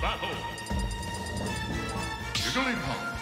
battle. Jigglypuff